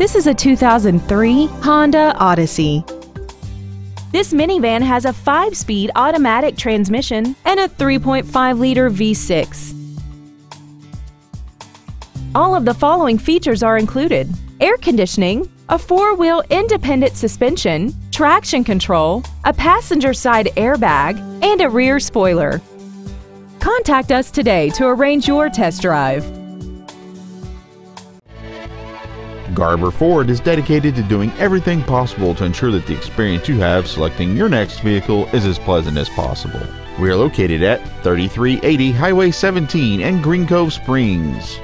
This is a 2003 Honda Odyssey. This minivan has a 5-speed automatic transmission and a 3.5-liter V6. All of the following features are included. Air conditioning, a four-wheel independent suspension, traction control, a passenger side airbag, and a rear spoiler. Contact us today to arrange your test drive. Garber Ford is dedicated to doing everything possible to ensure that the experience you have selecting your next vehicle is as pleasant as possible. We are located at 3380 Highway 17 in Green Cove Springs.